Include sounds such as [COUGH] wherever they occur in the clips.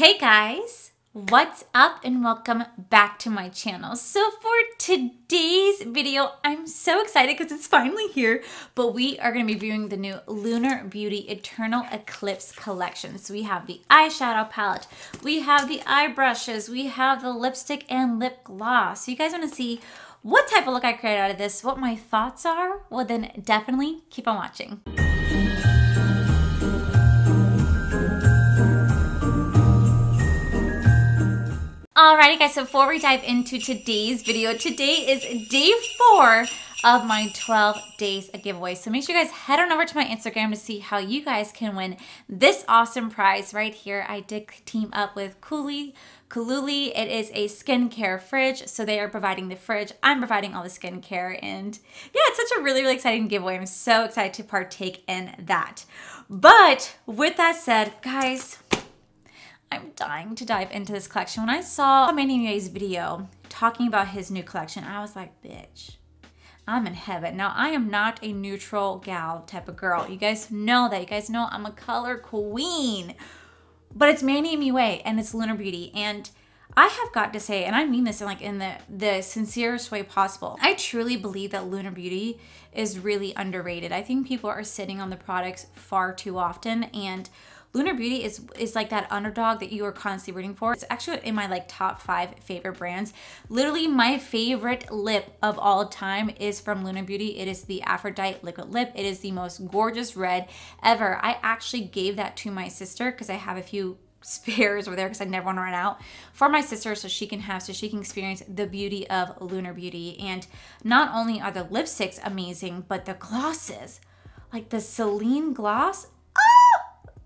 Hey guys, what's up and welcome back to my channel. So for today's video, I'm so excited because it's finally here, but we are going to be viewing the new Lunar Beauty Eternal Eclipse collection. So we have the eyeshadow palette, we have the eye brushes, we have the lipstick and lip gloss. So you guys want to see what type of look I created out of this, what my thoughts are, well then definitely keep on watching. Alrighty guys, so before we dive into today's video, today is day four of my 12 days of giveaway. So make sure you guys head on over to my Instagram to see how you guys can win this awesome prize right here. I did team up with Cooley. Cooluli, it is a skincare fridge. So they are providing the fridge. I'm providing all the skincare. And yeah, it's such a really, really exciting giveaway. I'm so excited to partake in that. But with that said, guys, I'm dying to dive into this collection. When I saw Manny MUA's video talking about his new collection, I was like, bitch, I'm in heaven. Now, I am not a neutral gal type of girl. You guys know that. You guys know I'm a color queen. But it's Manny Mue and it's Lunar Beauty. And I have got to say, and I mean this in like in the, the sincerest way possible, I truly believe that Lunar Beauty is really underrated. I think people are sitting on the products far too often and Lunar Beauty is is like that underdog that you are constantly rooting for. It's actually in my like top five favorite brands. Literally my favorite lip of all time is from Lunar Beauty. It is the Aphrodite liquid lip. It is the most gorgeous red ever. I actually gave that to my sister because I have a few spares over there because I never want to run out for my sister so she can have so she can experience the beauty of Lunar Beauty and not only are the lipsticks amazing but the glosses like the Celine gloss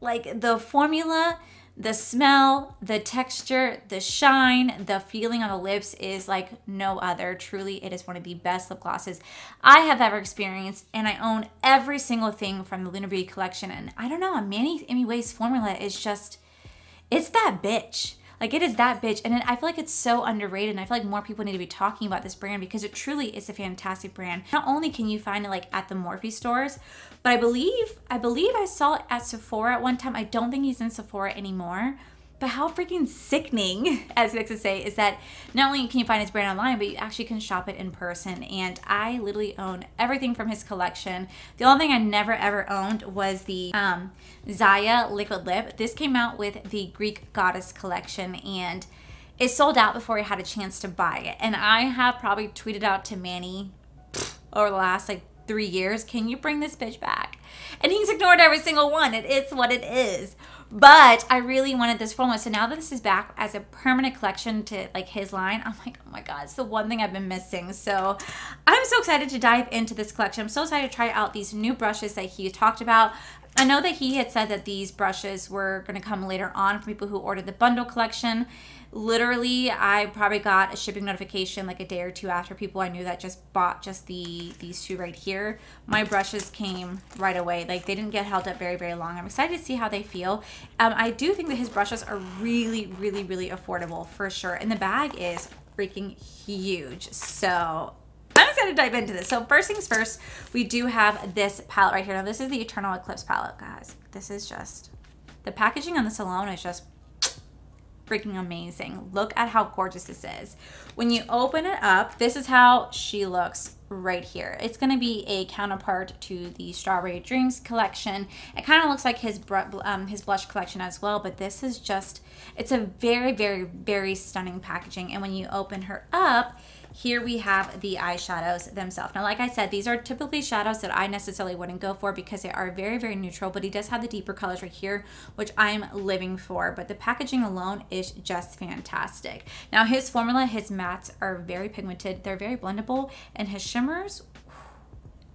like the formula, the smell, the texture, the shine, the feeling on the lips is like no other. Truly, it is one of the best lip glosses I have ever experienced. And I own every single thing from the Lunar Beauty collection. And I don't know, Manny MUA's formula is just, it's that bitch. Like it is that bitch. And I feel like it's so underrated. And I feel like more people need to be talking about this brand because it truly is a fantastic brand. Not only can you find it like at the Morphe stores, but I believe, I believe I saw it at Sephora at one time. I don't think he's in Sephora anymore. But how freaking sickening, [LAUGHS] as we like to say, is that not only can you find his brand online, but you actually can shop it in person. And I literally own everything from his collection. The only thing I never ever owned was the um, Zaya liquid lip. This came out with the Greek Goddess collection and it sold out before I had a chance to buy it. And I have probably tweeted out to Manny over the last like three years, can you bring this bitch back? And he's ignored every single one. It is what it is. But I really wanted this formula. So now that this is back as a permanent collection to like his line, I'm like, oh my God, it's the one thing I've been missing. So I'm so excited to dive into this collection. I'm so excited to try out these new brushes that he talked about. I know that he had said that these brushes were going to come later on for people who ordered the bundle collection literally I probably got a shipping notification like a day or two after people I knew that just bought just the these two right here. My brushes came right away. Like they didn't get held up very, very long. I'm excited to see how they feel. Um, I do think that his brushes are really, really, really affordable for sure. And the bag is freaking huge. So I'm excited to dive into this. So first things first, we do have this palette right here. Now this is the Eternal Eclipse palette, guys. This is just, the packaging on this alone is just freaking amazing. Look at how gorgeous this is. When you open it up, this is how she looks right here. It's going to be a counterpart to the Strawberry Dreams collection. It kind of looks like his um, his blush collection as well, but this is just, it's a very, very, very stunning packaging. And when you open her up, here we have the eyeshadows themselves. Now, like I said, these are typically shadows that I necessarily wouldn't go for because they are very, very neutral, but he does have the deeper colors right here, which I'm living for. But the packaging alone is just fantastic. Now, his formula, his mattes are very pigmented. They're very blendable, and his shimmers,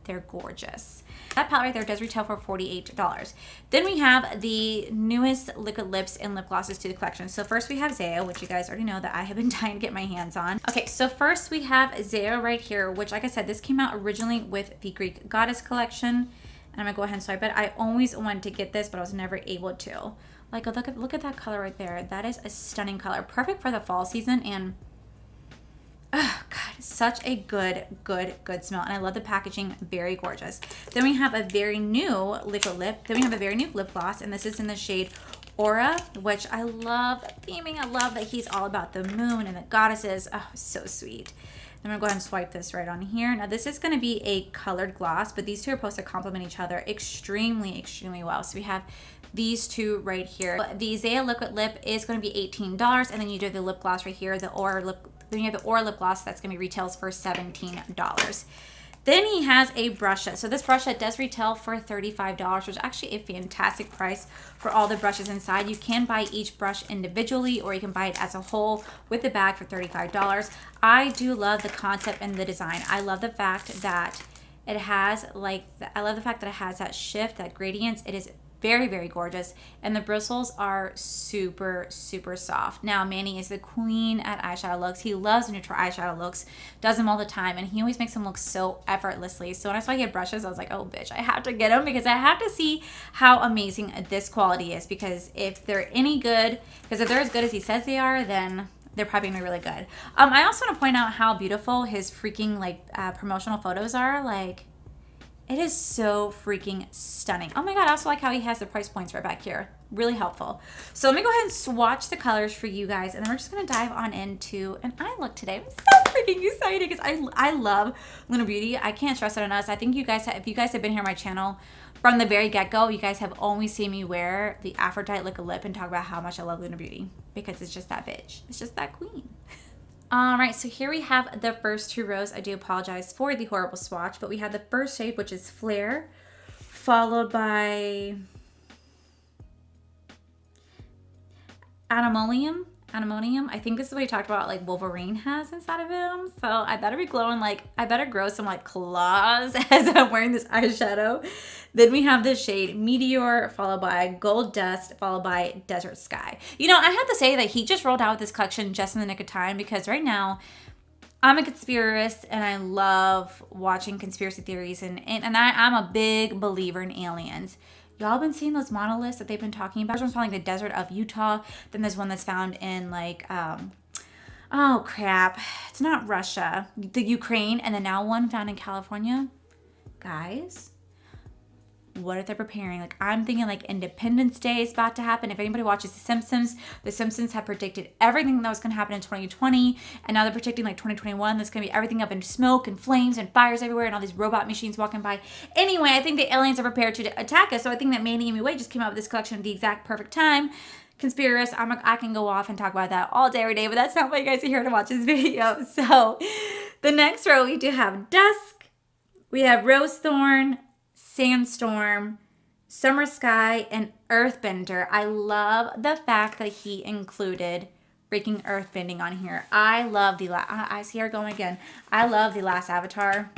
they're gorgeous. That palette right there does retail for $48. Then we have the newest liquid lips and lip glosses to the collection. So first we have Zayo, which you guys already know that I have been [LAUGHS] dying to get my hands on. Okay, so first we have Zayo right here, which like I said, this came out originally with the Greek Goddess collection. And I'm gonna go ahead and swipe it. I always wanted to get this, but I was never able to. Like, look at, look at that color right there. That is a stunning color. Perfect for the fall season and Oh, God, such a good, good, good smell. And I love the packaging, very gorgeous. Then we have a very new liquid lip. Then we have a very new lip gloss, and this is in the shade Aura, which I love theming. I love that he's all about the moon and the goddesses. Oh, so sweet. I'm gonna go ahead and swipe this right on here. Now this is gonna be a colored gloss, but these two are supposed to complement each other extremely, extremely well. So we have these two right here. The Zaya Liquid Lip is gonna be $18, and then you do the lip gloss right here, the Aura lip, then you have the Aura lip gloss that's gonna be retails for $17. Then he has a brush set. So this brush set does retail for $35, which is actually a fantastic price for all the brushes inside. You can buy each brush individually or you can buy it as a whole with the bag for $35. I do love the concept and the design. I love the fact that it has like, I love the fact that it has that shift, that gradients. It is very, very gorgeous. And the bristles are super, super soft. Now, Manny is the queen at eyeshadow looks. He loves neutral eyeshadow looks, does them all the time, and he always makes them look so effortlessly. So when I saw he had brushes, I was like, oh, bitch, I have to get them because I have to see how amazing this quality is because if they're any good, because if they're as good as he says they are, then they're probably gonna be really good. Um, I also want to point out how beautiful his freaking like uh, promotional photos are. Like, it is so freaking stunning. Oh my God, I also like how he has the price points right back here. Really helpful. So let me go ahead and swatch the colors for you guys and then we're just gonna dive on into an eye look today. I'm so freaking excited because I, I love Lunar Beauty. I can't stress it enough. I think you guys, have, if you guys have been here on my channel from the very get-go, you guys have always seen me wear the Aphrodite Liquid Lip and talk about how much I love Lunar Beauty because it's just that bitch. It's just that queen. [LAUGHS] All right, so here we have the first two rows. I do apologize for the horrible swatch, but we have the first shade, which is Flare, followed by Animalium. Animonium. I think this is what he talked about like Wolverine has inside of him. So I better be glowing like, I better grow some like claws [LAUGHS] as I'm wearing this eyeshadow. Then we have the shade Meteor, followed by Gold Dust, followed by Desert Sky. You know, I have to say that he just rolled out this collection just in the nick of time because right now, I'm a conspiracist and I love watching conspiracy theories and, and, and I, I'm a big believer in aliens. Y'all been seeing those monoliths that they've been talking about? There's one's found like the desert of Utah. Then there's one that's found in like, um, oh crap. It's not Russia, the Ukraine. And then now one found in California. Guys, what if they're preparing? Like I'm thinking like Independence Day is about to happen. If anybody watches The Simpsons, The Simpsons have predicted everything that was going to happen in 2020, and now they're predicting like 2021. That's going to be everything up in smoke and flames and fires everywhere, and all these robot machines walking by. Anyway, I think the aliens are prepared to attack us. So I think that Manny and Way just came out with this collection at the exact perfect time conspiracy. I'm a, I can go off and talk about that all day, every day, but that's not why you guys are here to watch this [LAUGHS] video. So the next row, we do have Dusk, we have Rose Thorn, Sandstorm, Summer Sky, and Earthbender. I love the fact that he included freaking Earthbending on here. I love the last, I see her going again. I love the last Avatar.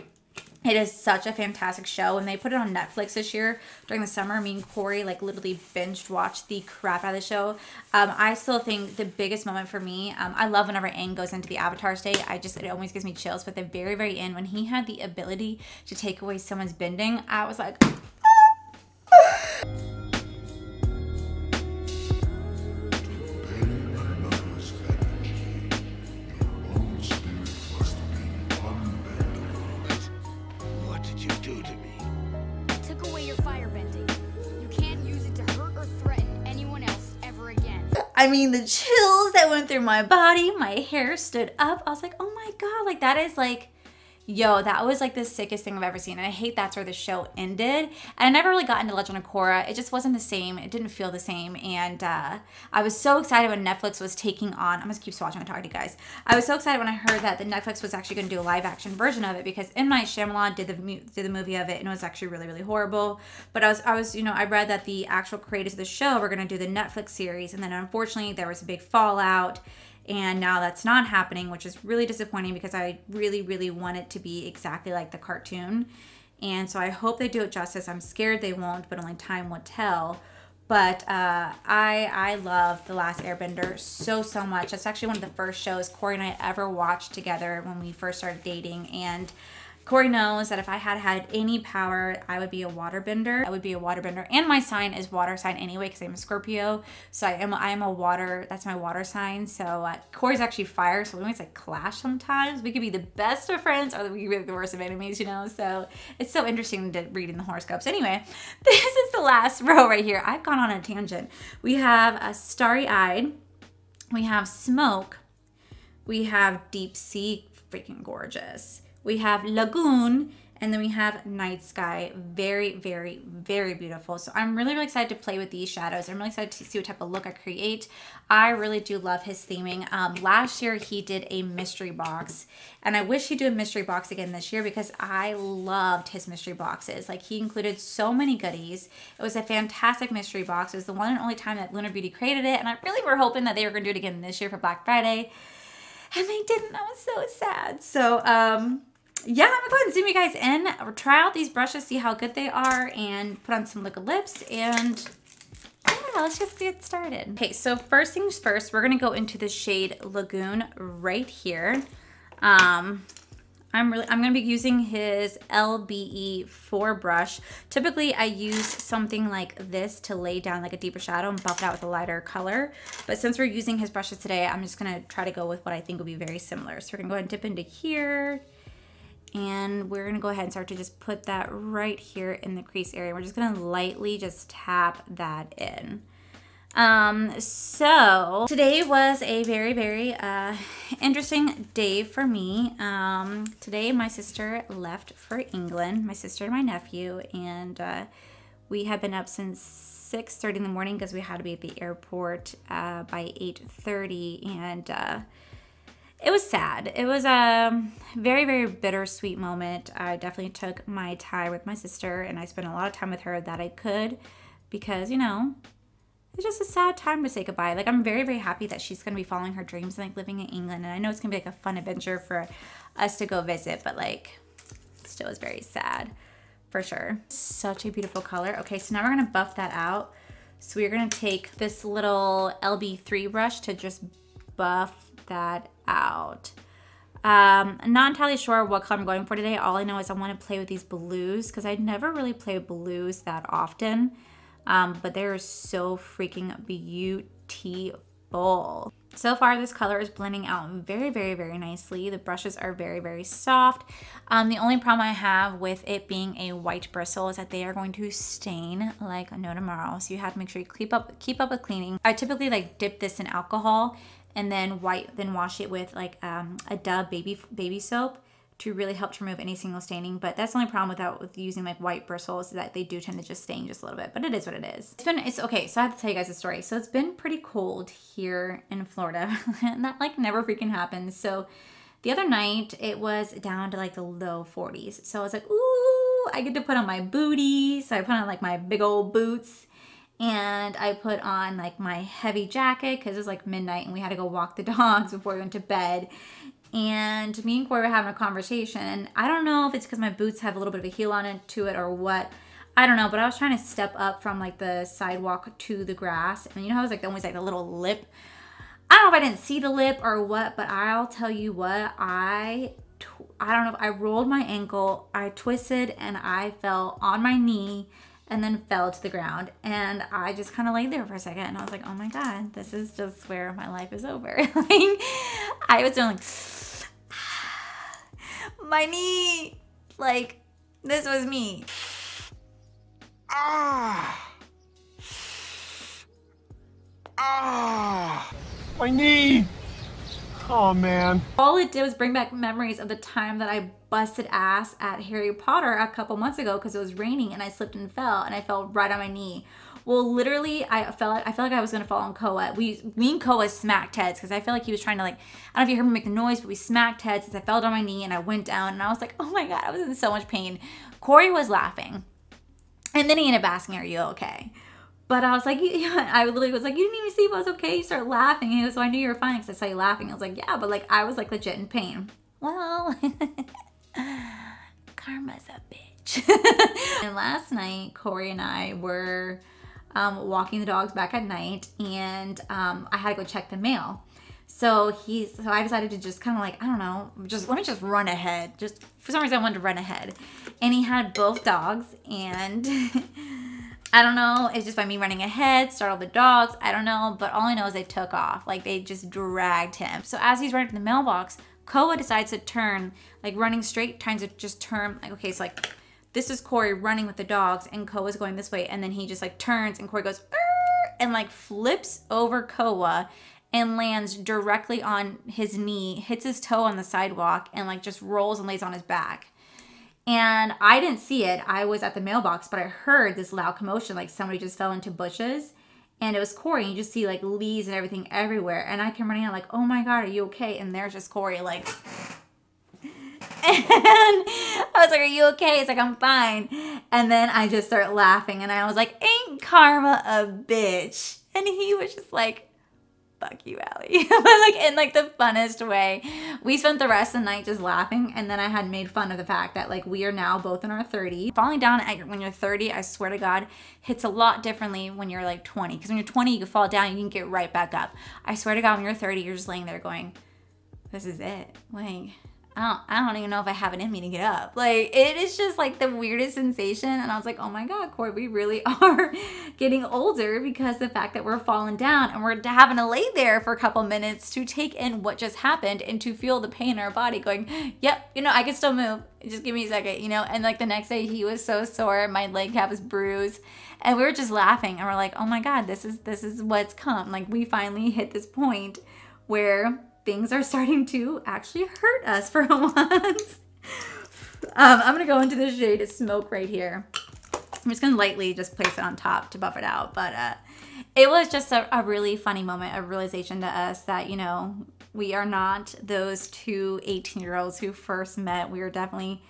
It is such a fantastic show, and they put it on Netflix this year during the summer. Me and Corey like literally binged watched the crap out of the show. Um, I still think the biggest moment for me, um, I love whenever Aang goes into the Avatar state. I just it always gives me chills. But the very very end, when he had the ability to take away someone's bending, I was like. I mean, the chills that went through my body, my hair stood up. I was like, oh my God, like that is like yo, that was like the sickest thing I've ever seen. And I hate that's where the show ended. And I never really got into Legend of Korra. It just wasn't the same. It didn't feel the same. And uh, I was so excited when Netflix was taking on, I'm gonna keep watching and talking to you guys. I was so excited when I heard that the Netflix was actually gonna do a live action version of it because M. Night Shyamalan did the, did the movie of it and it was actually really, really horrible. But I was, I was, you know, I read that the actual creators of the show were gonna do the Netflix series. And then unfortunately there was a big fallout and now that's not happening which is really disappointing because i really really want it to be exactly like the cartoon. And so i hope they do it justice. I'm scared they won't but only time will tell. But uh, I I love The Last Airbender so so much. That's actually one of the first shows Corey and I ever watched together when we first started dating, and Corey knows that if I had had any power, I would be a waterbender. I would be a waterbender. And my sign is water sign anyway because I'm a Scorpio. So I am, I am a water, that's my water sign. So uh, Corey's actually fire. So we always like clash sometimes. We could be the best of friends or we could be the worst of enemies, you know? So it's so interesting to read in the horoscopes. Anyway, [LAUGHS] this is the last [LAUGHS] row right here. I've gone on a tangent. We have a starry eyed. We have smoke. We have deep sea, freaking gorgeous we have Lagoon, and then we have Night Sky. Very, very, very beautiful. So I'm really, really excited to play with these shadows. I'm really excited to see what type of look I create. I really do love his theming. Um, last year, he did a mystery box, and I wish he'd do a mystery box again this year because I loved his mystery boxes. Like, he included so many goodies. It was a fantastic mystery box. It was the one and only time that Lunar Beauty created it, and I really were hoping that they were going to do it again this year for Black Friday. And they didn't. I was so sad. So, um, yeah, I'm gonna go ahead and zoom you guys in. Try out these brushes, see how good they are, and put on some liquid lips, and yeah, let's just get started. Okay, so first things first, we're gonna go into the shade Lagoon right here. Um, I'm really, I'm gonna be using his LBE4 brush. Typically, I use something like this to lay down like a deeper shadow and buff it out with a lighter color. But since we're using his brushes today, I'm just gonna try to go with what I think will be very similar. So we're gonna go ahead and dip into here, and we're gonna go ahead and start to just put that right here in the crease area. We're just gonna lightly just tap that in. Um, so today was a very, very uh, interesting day for me. Um, today my sister left for England, my sister and my nephew, and uh, we have been up since 6.30 in the morning because we had to be at the airport uh, by 8.30 and uh, it was sad. It was a very, very bittersweet moment. I definitely took my time with my sister and I spent a lot of time with her that I could because, you know, it's just a sad time to say goodbye. Like, I'm very, very happy that she's going to be following her dreams and, like, living in England. And I know it's going to be, like, a fun adventure for us to go visit, but, like, still is very sad for sure. Such a beautiful color. Okay, so now we're going to buff that out. So we're going to take this little LB3 brush to just buff that out. Um, I'm not entirely sure what color I'm going for today. All I know is I want to play with these blues because I never really play blues that often. Um, but they're so freaking beautiful. So far, this color is blending out very, very, very nicely. The brushes are very, very soft. Um, the only problem I have with it being a white bristle is that they are going to stain like no tomorrow. So you have to make sure you keep up, keep up with cleaning. I typically like dip this in alcohol and then white then wash it with like um, a Dove baby baby soap to really help to remove any single staining. But that's the only problem without with using like white bristles is that they do tend to just stain just a little bit. But it is what it is. It's been it's okay. So I have to tell you guys a story. So it's been pretty cold here in Florida, [LAUGHS] and that like never freaking happens. So the other night it was down to like the low 40s. So I was like, ooh, I get to put on my booties. So I put on like my big old boots and I put on like my heavy jacket because it was like midnight and we had to go walk the [LAUGHS] dogs before we went to bed. And me and Corey were having a conversation, and I don't know if it's because my boots have a little bit of a heel on it to it or what. I don't know, but I was trying to step up from like the sidewalk to the grass, and you know how it was like always like a little lip. I don't know if I didn't see the lip or what, but I'll tell you what I I don't know I rolled my ankle, I twisted, and I fell on my knee and then fell to the ground. And I just kind of laid there for a second and I was like, oh my God, this is just where my life is over. [LAUGHS] like, I was doing like, [SIGHS] my knee, like, this was me. Ah. Ah. My knee. Oh man. All it did was bring back memories of the time that I busted ass at Harry Potter a couple months ago because it was raining and I slipped and fell and I fell right on my knee. Well, literally, I felt like I felt like I was gonna fall on Koa. We, me and Koa smacked heads because I felt like he was trying to like I don't know if you heard me make the noise, but we smacked heads as I fell on my knee and I went down and I was like, oh my god, I was in so much pain. Corey was laughing, and then he ended up asking, "Are you okay?" But I was like, [LAUGHS] I literally was like, you didn't even see if I was okay. You started laughing. He goes, so I knew you were fine because I saw you laughing. I was like, yeah, but like I was like legit in pain. Well, [LAUGHS] karma's a bitch. [LAUGHS] and last night, Corey and I were um, walking the dogs back at night and um, I had to go check the mail. So he's so I decided to just kind of like I don't know, just let me just run ahead. Just for some reason I wanted to run ahead, and he had both dogs, and I don't know. It's just by me running ahead, startled the dogs. I don't know, but all I know is they took off. Like they just dragged him. So as he's running to the mailbox, Koa decides to turn, like running straight, trying to just turn. Like okay, so like this is Corey running with the dogs, and Koa's going this way, and then he just like turns, and Corey goes and like flips over Koa and lands directly on his knee, hits his toe on the sidewalk, and like just rolls and lays on his back. And I didn't see it. I was at the mailbox, but I heard this loud commotion, like somebody just fell into bushes. And it was Corey. And you just see like leaves and everything everywhere. And I came running out like, oh my God, are you okay? And there's just Corey like [LAUGHS] and I was like, Are you okay? It's like, I'm fine. And then I just start laughing and I was like, Ain't karma a bitch? And he was just like, fuck you, Allie. [LAUGHS] like in like the funnest way. We spent the rest of the night just laughing, and then I had made fun of the fact that like we are now both in our 30. Falling down at, when you're 30, I swear to God, hits a lot differently when you're like 20. Because when you're 20, you can fall down, you can get right back up. I swear to God, when you're 30, you're just laying there going, this is it. Like I don't, I don't even know if I have it in me to get up. Like, it is just like the weirdest sensation. And I was like, oh my God, Corey, we really [LAUGHS] are getting older because the fact that we're falling down and we're having to lay there for a couple minutes to take in what just happened and to feel the pain in our body going, yep, you know, I can still move. Just give me a second, you know? And like the next day, he was so sore. My leg cap was bruised. And we were just laughing and we're like, oh my God, this is, this is what's come. Like, we finally hit this point where things are starting to actually hurt us for [LAUGHS] once. um, I'm gonna go into the shade of smoke right here. I'm just gonna lightly just place it on top to buff it out. But uh, it was just a, a really funny moment of realization to us that, you know, we are not those two 18 year olds who first met. We are definitely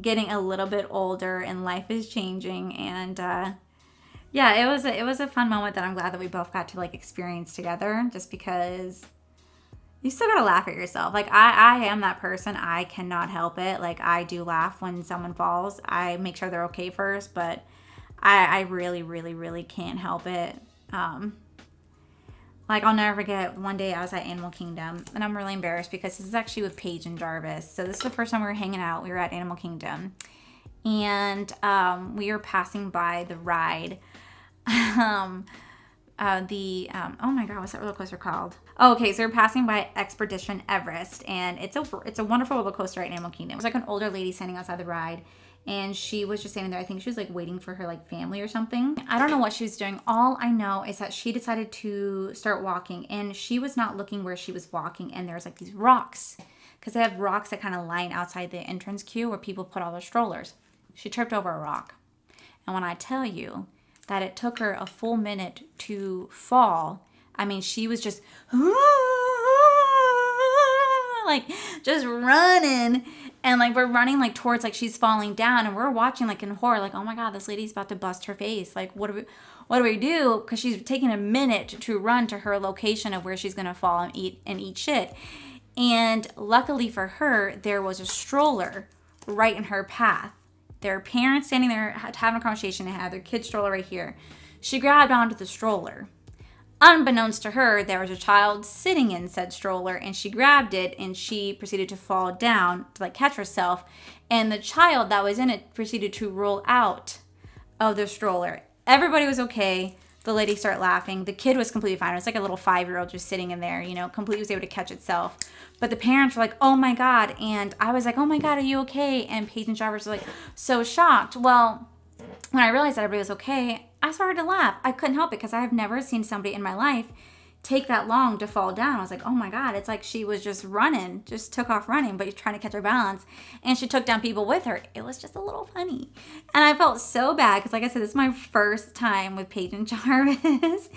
getting a little bit older and life is changing. And uh, yeah, it was a, it was a fun moment that I'm glad that we both got to like experience together just because you still gotta laugh at yourself. Like I, I am that person. I cannot help it. Like I do laugh when someone falls. I make sure they're okay first, but I, I really, really, really can't help it. Um, like I'll never forget one day I was at Animal Kingdom, and I'm really embarrassed because this is actually with Paige and Jarvis. So this is the first time we were hanging out. We were at Animal Kingdom, and um, we were passing by the ride. [LAUGHS] um, uh, the um, oh my god, what's that roller coaster called? Oh, okay, so we're passing by Expedition Everest, and it's a it's a wonderful roller coaster at Animal Kingdom. It was like an older lady standing outside the ride, and she was just standing there. I think she was like waiting for her like family or something. I don't know what she was doing. All I know is that she decided to start walking, and she was not looking where she was walking, and there's like these rocks because they have rocks that kind of line outside the entrance queue where people put all their strollers. She tripped over a rock, and when I tell you that it took her a full minute to fall. I mean, she was just [LAUGHS] like just running and like we're running like towards like she's falling down and we're watching like in horror like oh my god this lady's about to bust her face like what do we what do we do because she's taking a minute to run to her location of where she's gonna fall and eat and eat shit and luckily for her there was a stroller right in her path their parents standing there having a conversation. They had their kid stroller right here. She grabbed onto the stroller. Unbeknownst to her, there was a child sitting in said stroller and she grabbed it and she proceeded to fall down to like catch herself. And the child that was in it proceeded to roll out of the stroller. Everybody was okay. The lady started laughing. The kid was completely fine. It was like a little five year old just sitting in there, you know, completely was able to catch itself. But the parents were like, oh my God. And I was like, oh my God, are you okay? And Paige and Jarvis were like, so shocked. Well, when I realized that everybody was okay, I started to laugh. I couldn't help it because I have never seen somebody in my life take that long to fall down. I was like, oh my God, it's like she was just running, just took off running, but trying to catch her balance. And she took down people with her. It was just a little funny. And I felt so bad because, like I said, this is my first time with Paige and [LAUGHS] Jarvis.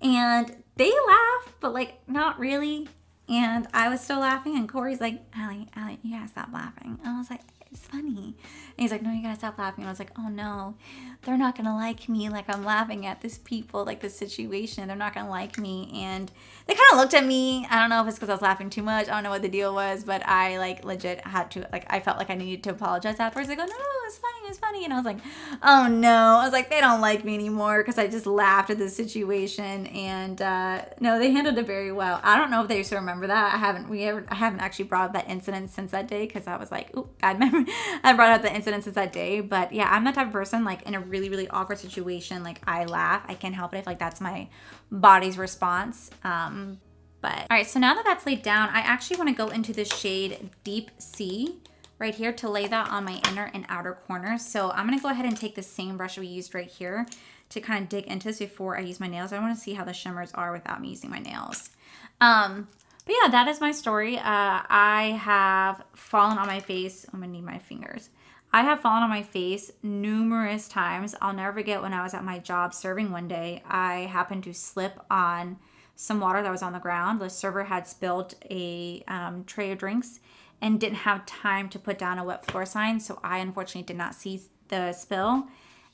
and they laugh, but like not really. And I was still laughing, and Corey's like, Allie, Allie, you gotta stop laughing. And I was like, it's funny. He's like, no, you gotta stop laughing. And I was like, oh no, they're not gonna like me. Like I'm laughing at this people, like this situation. They're not gonna like me. And they kind of looked at me. I don't know if it's because I was laughing too much. I don't know what the deal was, but I like legit had to, like, I felt like I needed to apologize afterwards. They go, no, no, it's funny, it's funny. And I was like, oh no. I was like, they don't like me anymore because I just laughed at this situation. And uh, no, they handled it very well. I don't know if they still remember that. I haven't, we ever, I haven't actually brought up that incident since that day because I was like, oh, I remember I brought up the incident that day. But yeah, I'm that type of person, like in a really, really awkward situation, like I laugh. I can't help it if like that's my body's response. Um, but all right, so now that that's laid down, I actually want to go into the shade Deep Sea right here to lay that on my inner and outer corners. So I'm gonna go ahead and take the same brush we used right here to kind of dig into this before I use my nails. I wanna see how the shimmers are without me using my nails. Um, but yeah, that is my story. Uh, I have fallen on my face. I'm gonna need my fingers. I have fallen on my face numerous times. I'll never forget when I was at my job serving one day. I happened to slip on some water that was on the ground. The server had spilled a um, tray of drinks and didn't have time to put down a wet floor sign. So I unfortunately did not see the spill.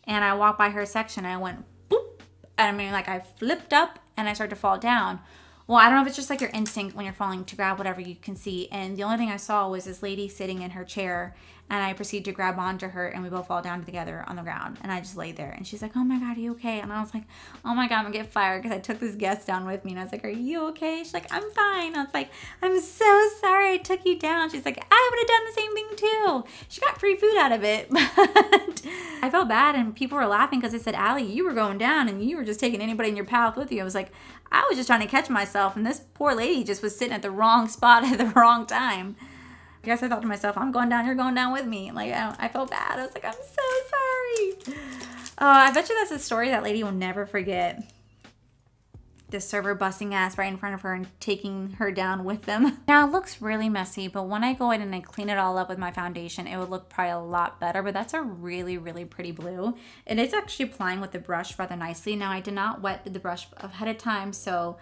And I walked by her section I went boop. And I mean, like I flipped up and I started to fall down. Well, I don't know if it's just like your instinct when you're falling to grab whatever you can see. And the only thing I saw was this lady sitting in her chair and I proceed to grab onto her and we both fall down together on the ground. And I just lay there and she's like, oh my God, are you okay? And I was like, oh my God, I'm gonna get fired because I took this guest down with me. And I was like, are you okay? She's like, I'm fine. I was like, I'm so sorry I took you down. She's like, I would have done the same thing too. She got free food out of it. [LAUGHS] But I felt bad and people were laughing because they said, Allie, you were going down and you were just taking anybody in your path with you. I was like, I was just trying to catch myself and this poor lady just was sitting at the wrong spot [LAUGHS] at the wrong time. I guess I thought to myself, I'm going down, you're going down with me. Like, I, I felt bad. I was like, I'm so sorry. Oh, I bet you that's a story that lady will never forget. The server busting ass right in front of her and taking her down with them. [LAUGHS] Now, it looks really messy, but when I go in and I clean it all up with my foundation, it would look probably a lot better, but that's a really, really pretty blue. And It is actually applying with the brush rather nicely. Now, I did not wet the brush ahead of time, so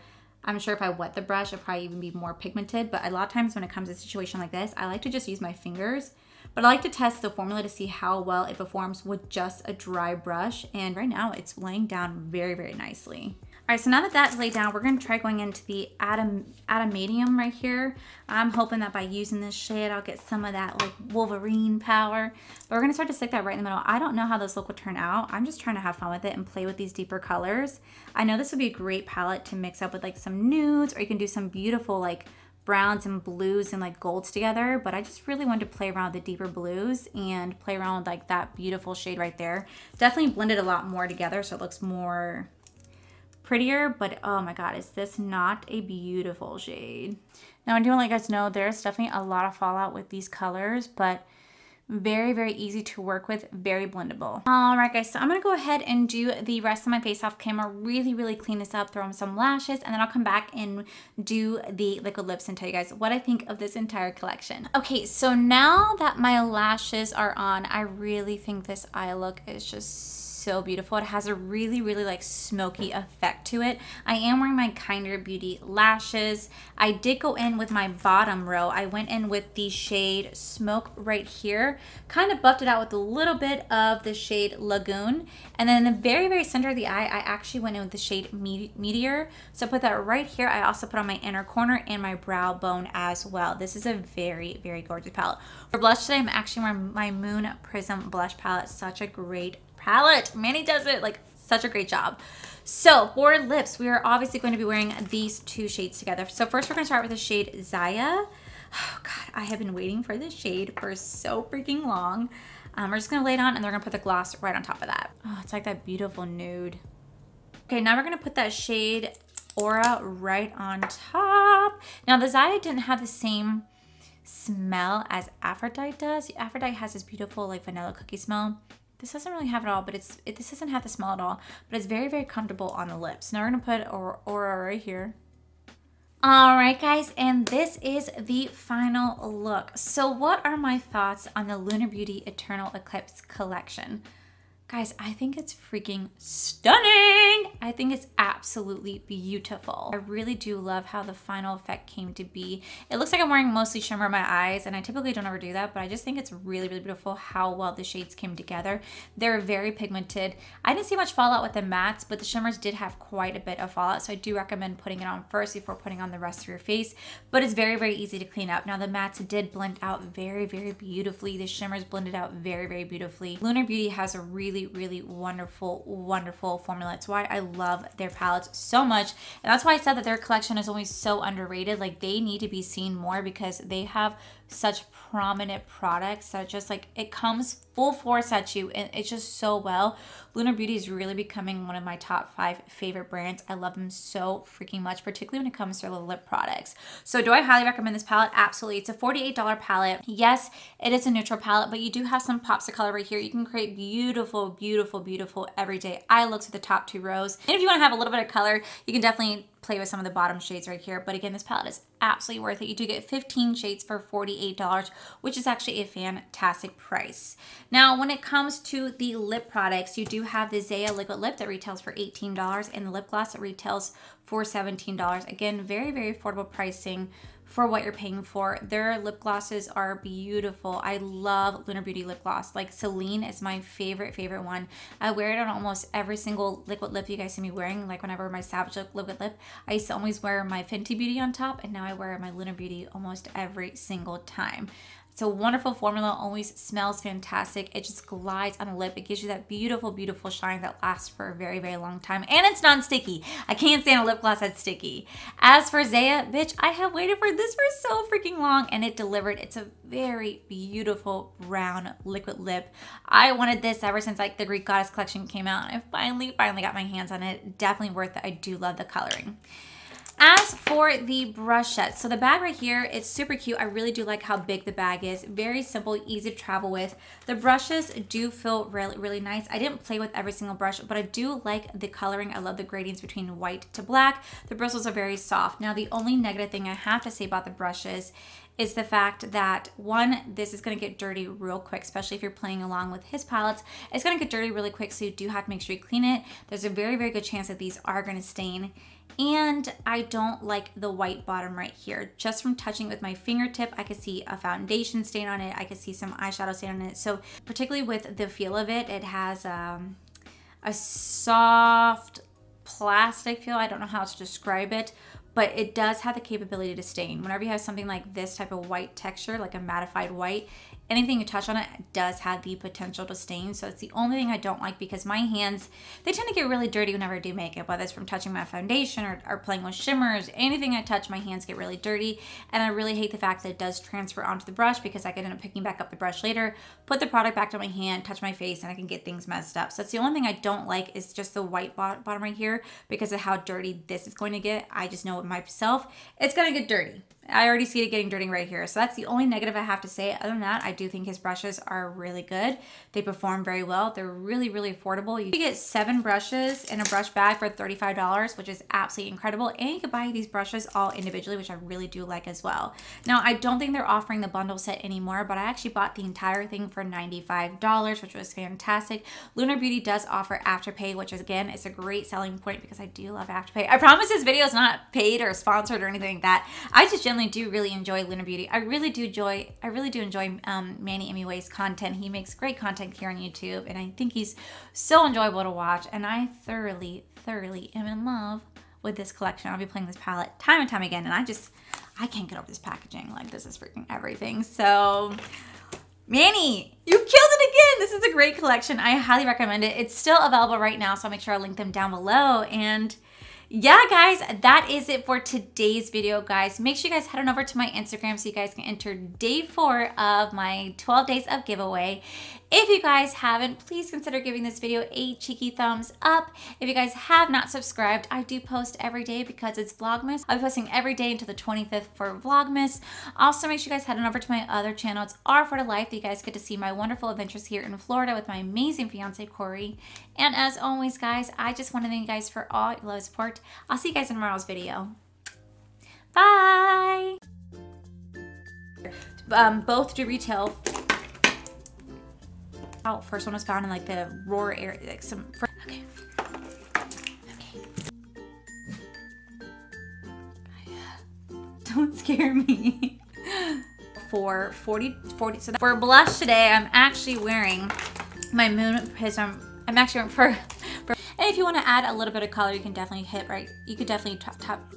I'm sure if I wet the brush, it'll probably even be more pigmented. But a lot of times when it comes to a situation like this, I like to just use my fingers. But I like to test the formula to see how well it performs with just a dry brush. And right now it's laying down very, very nicely. All right, so now that that's laid down, we're gonna try going into the Atom, Adamantium right here. I'm hoping that by using this shade, I'll get some of that like Wolverine power. But we're gonna start to stick that right in the middle. I don't know how this look will turn out. I'm just trying to have fun with it and play with these deeper colors. I know this would be a great palette to mix up with like some nudes or you can do some beautiful like browns and blues and like golds together but I just really wanted to play around with the deeper blues and play around with like that beautiful shade right there definitely blended a lot more together so it looks more prettier, but oh my god, is this not a beautiful shade? Now I do want to let you guys know there's definitely a lot of fallout with these colors, but very, very easy to work with, very blendable. All right, guys, so I'm gonna go ahead and do the rest of my face off camera, really, really clean this up, throw on some lashes, and then I'll come back and do the liquid lips and tell you guys what I think of this entire collection. Okay, so now that my lashes are on, I really think this eye look is just so beautiful. It has a really, really like smoky effect to it. I am wearing my Kinder Beauty lashes. I did go in with my bottom row. I went in with the shade Smoke right here. Kind of buffed it out with a little bit of the shade Lagoon. And then in the very, very center of the eye, I actually went in with the shade Meteor. So I put that right here. I also put on my inner corner and my brow bone as well. This is a very, very gorgeous palette. For blush today, I'm actually wearing my Moon Prism blush palette. Such a great palette. Manny does it like such a great job. So for lips, we are obviously going to be wearing these two shades together. So first we're going to start with the shade Zaya. [SIGHS] Oh God, I have been waiting for this shade for so freaking long. Um, we're just gonna lay it on and we're gonna put the gloss right on top of that. Oh, it's like that beautiful nude. Okay, now we're gonna put that shade Aura right on top. Now the Zaya didn't have the same smell as Aphrodite does. Aphrodite has this beautiful like vanilla cookie smell. This doesn't really have it all, but it's it, this doesn't have the smell at all, but it's very, very comfortable on the lips. Now we're gonna put Aura right here. All right, guys, and this is the final look. So what are my thoughts on the Lunar Beauty Eternal Eclipse collection? Guys, I think it's freaking stunning. I think it's absolutely beautiful. I really do love how the final effect came to be. It looks like I'm wearing mostly shimmer in my eyes and I typically don't ever do that, but I just think it's really, really beautiful how well the shades came together. They're very pigmented. I didn't see much fallout with the mattes, but the shimmers did have quite a bit of fallout. So I do recommend putting it on first before putting on the rest of your face, but it's very, very easy to clean up. Now the mattes did blend out very, very beautifully. The shimmers blended out very, very beautifully. Lunar Beauty has a really really, wonderful, wonderful formula. It's why I love their palettes so much. And that's why I said that their collection is always so underrated. Like they need to be seen more because they have such prominent products that just like it comes full force at you and it's just so well. Lunar Beauty is really becoming one of my top five favorite brands. I love them so freaking much, particularly when it comes to lip products. So do I highly recommend this palette? Absolutely. It's a $48 palette. Yes, it is a neutral palette, but you do have some pops of color right here. You can create beautiful, beautiful, beautiful everyday eye looks with the top two rows. And if you want to have a little bit of color, you can definitely play with some of the bottom shades right here. But again, this palette is absolutely worth it. You do get 15 shades for $48, which is actually a fantastic price. Now, when it comes to the lip products, you do have the Zaya Liquid Lip that retails for $18 and the lip gloss that retails for $17. Again, very, very affordable pricing for what you're paying for. Their lip glosses are beautiful. I love Lunar Beauty lip gloss. Like Celine is my favorite, favorite one. I wear it on almost every single liquid lip you guys see me wearing. Like whenever my Savage Look liquid lip, I used to always wear my Fenty Beauty on top and now I wear my Lunar Beauty almost every single time. It's a wonderful formula, always smells fantastic. It just glides on the lip. It gives you that beautiful, beautiful shine that lasts for a very, very long time. And it's non-sticky. I can't stand a lip gloss that's sticky. As for Zaya, bitch, I have waited for this for so freaking long and it delivered. It's a very beautiful brown liquid lip. I wanted this ever since like the Greek Goddess collection came out. I finally, finally got my hands on it. Definitely worth it. I do love the coloring. As for the brush set, so the bag right here, it's super cute. I really do like how big the bag is. Very simple, easy to travel with. The brushes do feel really, really nice. I didn't play with every single brush, but I do like the coloring. I love the gradients between white to black. The bristles are very soft. Now, the only negative thing I have to say about the brushes is the fact that one, this is gonna get dirty real quick, especially if you're playing along with his palettes. It's gonna get dirty really quick, so you do have to make sure you clean it. There's a very, very good chance that these are gonna stain. And I don't like the white bottom right here. Just from touching with my fingertip, I could see a foundation stain on it. I could see some eyeshadow stain on it. So particularly with the feel of it, it has um, a soft plastic feel. I don't know how to describe it, but it does have the capability to stain. Whenever you have something like this type of white texture, like a mattified white, anything you touch on it does have the potential to stain. So it's the only thing I don't like because my hands, they tend to get really dirty whenever I do makeup, whether it's from touching my foundation or, or playing with shimmers, anything I touch, my hands get really dirty. And I really hate the fact that it does transfer onto the brush because I could end up picking back up the brush later, put the product back to my hand, touch my face, and I can get things messed up. So that's the only thing I don't like is just the white bottom right here because of how dirty this is going to get. I just know it myself, it's gonna get dirty. I already see it getting dirty right here. So that's the only negative I have to say. Other than that, I do think his brushes are really good. They perform very well. They're really, really affordable. You get seven brushes in a brush bag for $35, which is absolutely incredible. And you can buy these brushes all individually, which I really do like as well. Now, I don't think they're offering the bundle set anymore, but I actually bought the entire thing for $95, which was fantastic. Lunar Beauty does offer Afterpay, which is, again, is a great selling point because I do love Afterpay. I promise this video is not paid or sponsored or anything like that. I just generally do really enjoy Lunar Beauty. I really do enjoy, I really do enjoy um, Manny MUA's content. He makes great content here on YouTube, and I think he's so enjoyable to watch. And I thoroughly, thoroughly am in love with this collection. I'll be playing this palette time and time again, and I just, I can't get over this packaging. Like, this is freaking everything. So, Manny, you killed it again. This is a great collection. I highly recommend it. It's still available right now, so I'll make sure I link them down below. And yeah, guys, that is it for today's video, guys. Make sure you guys head on over to my Instagram so you guys can enter day four of my 12 days of giveaway. If you guys haven't, please consider giving this video a cheeky thumbs up. If you guys have not subscribed, I do post every day because it's Vlogmas. I'll be posting every day until the 25th for Vlogmas. Also, make sure you guys head on over to my other channel. It's Our Florida Life that you guys get to see my wonderful adventures here in Florida with my amazing fiance, Corey. And as always, guys, I just want to thank you guys for all your love support. I'll see you guys in tomorrow's video. Bye! Um, both do retail Oh, first one was found in like the Roar area, like some. Okay. Okay. [LAUGHS] Don't scare me. [LAUGHS] For 40, 40, so for blush today, I'm actually wearing my Moon Prism. Um, I'm actually wearing for, for and if you want to add a little bit of color, you can definitely hit right. You could definitely top, top